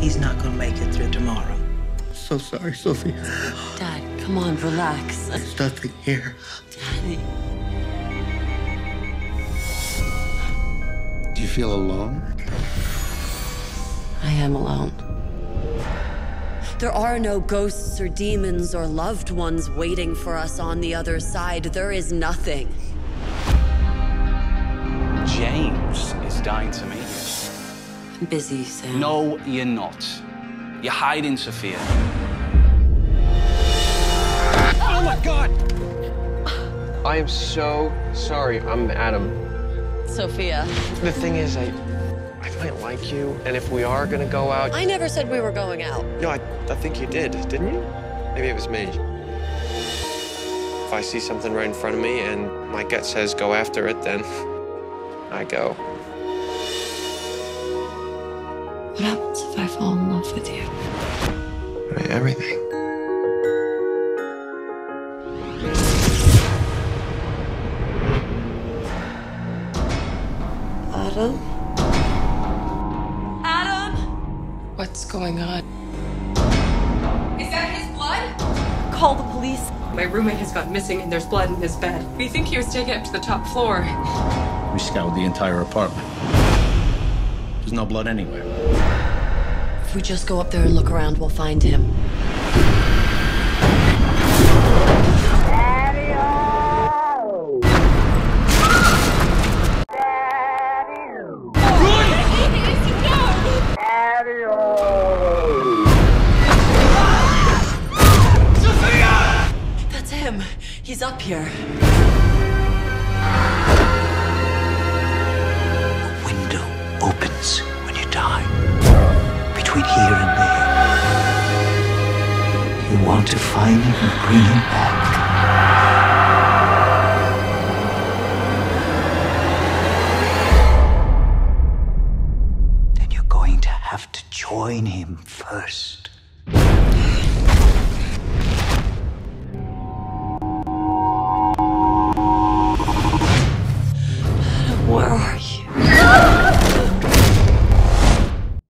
he's not going to make it through tomorrow. So sorry, Sophie. Dad, come on, relax. There's nothing here. Daddy. Do you feel alone? I am alone. There are no ghosts or demons or loved ones waiting for us on the other side. There is nothing. James is dying to meet you. I'm busy, Sam. No, you're not. You're hiding, Sophia. Oh my god! I am so sorry. I'm Adam. Sophia. The thing is, I, I might like you, and if we are gonna go out, I never said we were going out. no, I, I think you did, didn't you? Maybe it was me. If I see something right in front of me and my gut says go after it, then I go. What happens if I fall in love with you? I everything. Adam? Adam? What's going on? Is that his blood? Call the police. My roommate has gone missing and there's blood in his bed. We think he was taken up to the top floor. We scoured the entire apartment. There's no blood anywhere. We just go up there and look around, we'll find him. That's him. He's up here. Here and there. You want to find him and bring him back. Then you're going to have to join him first.